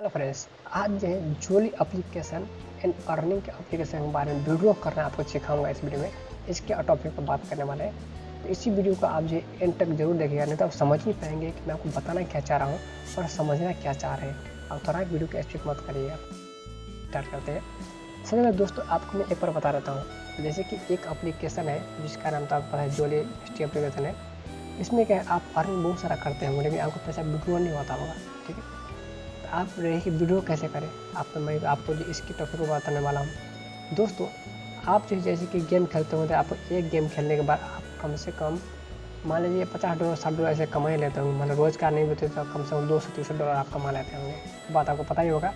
Hello friends आज जो है जोली एप्लीकेशन एंड अर्निंग के एप्लीकेशन के बारे में वीडियो करना आपको सिखाऊँगा इस वीडियो में। इसके टॉपिक पर बात करने वाले हैं। तो इसी वीडियो को आप जो है एंड तक ज़रूर देखिएगा, नहीं तो आप समझ नहीं पाएँगे कि मैं आपको बताना क्या चाह रहा हूँ और समझना क्या चाह रहे हैं। आप थोड़ा वीडियो को स्ट्रिक मत करिएगा। स्टार्ट करते हैं। पहले दोस्तों, आपको मैं एक बार बता देता हूँ। जैसे कि एक अप्लीकेशन है, जिसका नाम तो आपको पता है जोली एस एप्लीकेशन है। इसमें क्या है, आप अर्निंग बहुत सारा करते हैं मुझे भी आपको पैसा विड्रॉ नहीं होता होगा, ठीक है? आप रहे वीडियो कैसे करें? आप तो मैं आपको इसकी टॉपिक को बताने वाला हूँ। दोस्तों, आप जो जैसे कि गेम खेलते हो तो आपको एक गेम खेलने के बाद आप कम से कम, मान लीजिए पचास डॉलर, साठ डॉलर ऐसे कमा ही लेते होंगे। मतलब रोज़ का नहीं होते तो कम से कम दो सौ, तीन सौ डॉलर आप कमा लेते होंगे। बात आपको पता ही होगा।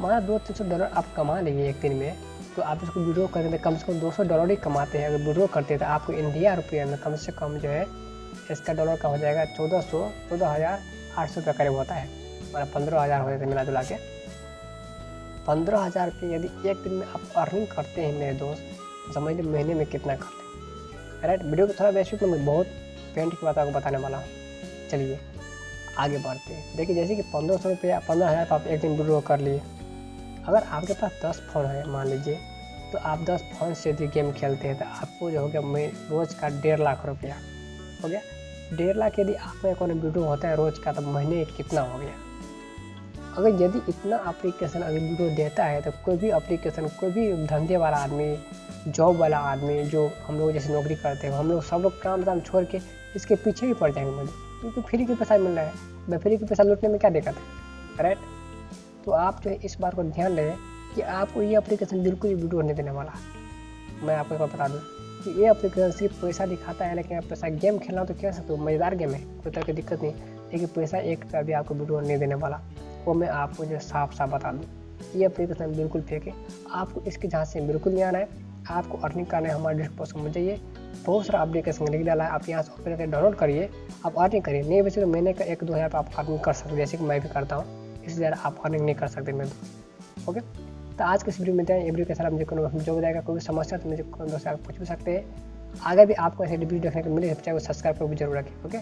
मान दो तीन सौ डॉलर आप कमा लेंगे एक दिन में तो आप इसको विड्रो करेंगे, कम से कम दो सौ डॉलर ही कमाते हैं। अगर विड्रो करते तो आपको इंडिया रुपये में कम से कम जो है, इसका डॉलर का हो जाएगा चौदह सौ, चौदह हज़ार आठ सौ रुपये करीब होता है। मतलब पंद्रह हज़ार हो जाते मिला जुला के। पंद्रह हज़ार रुपये यदि एक दिन में आप अर्निंग करते हैं मेरे दोस्त, समझ लीजिए महीने में कितना करते हैं। राइट वीडियो को थोड़ा बेसिक में बहुत पेंट की बात आपको बताने वाला हूँ। चलिए, आगे बढ़ते हैं। देखिए, जैसे कि पंद्रह सौ रुपया, पंद्रह हज़ार आप एक दिन विड्रो कर लिए। अगर आपके पास दस फ़ोन है, मान लीजिए तो आप दस फ़ोन से यदि गेम खेलते हैं तो आपको जो हो गया, मैं रोज़ का डेढ़ लाख रुपया। हो गया? डेढ़ लाख यदि आप में वीडियो होता है, रोज़ का तो महीने कितना हो गया? अगर यदि इतना अप्लीकेशन अगर वीडियो देता है तो कोई भी अप्लीकेशन कोई भी धंधे वाला आदमी जॉब वाला आदमी जो हम लोग जैसे नौकरी करते हैं, हम लोग सब लोग काम दाम छोड़ के इसके पीछे ही पड़ जाएँगे। मुझे क्योंकि फ्री के पैसा मिल रहा है। मैं फ्री के पैसा लूटने में क्या दिक्कत है? राइट तो आप जो है इस बात को ध्यान रहे कि आपको ये अप्लीकेशन बिल्कुल भी वीडियो नहीं देने वाला। मैं आपको एक बार बता दूँ कि ये एप्लीकेशन सिर्फ़ पैसा दिखाता है, लेकिन पैसा गेम खेलना तो खेल सकते हो? मज़ेदार गेम है, कोई तरह की दिक्कत नहीं लेकिन पैसा एक का भी आपको वीडियो नहीं देने वाला। वो मैं आपको जो साफ़ साफ़ बता दूँ। ये एप्लीकेशन बिल्कुल फेक। है आपको इसके जहाँ से बिल्कुल नहीं आना है। आपको अर्निंग करना है हमारे डिस्क्रिप्शन में। जाइए बहुत सारा एप्लीकेशन लिख डाला है। आप यहाँ से ओपन करके डाउनलोड करिए। आप अर्निंग करिए। नहीं, वैसे तो महीने का एक, दो हज़ार आप अर्निंग कर सकते जैसे कि मैं भी करता हूँ। इससे ज़्यादा आप अर्निंग नहीं कर सकते मेरे दोस्त ओके? तो आज के वीडियो में जाए वीडियो के साथ मुझे जो बताएगा कोई भी समस्या तो मुझे दोस्त आप पूछ भी सकते हैं। आगे भी आपको ऐसे वीडियो देखने को मिले चैनल को सब्सक्राइब कर भी ज़रूर रखें ओके?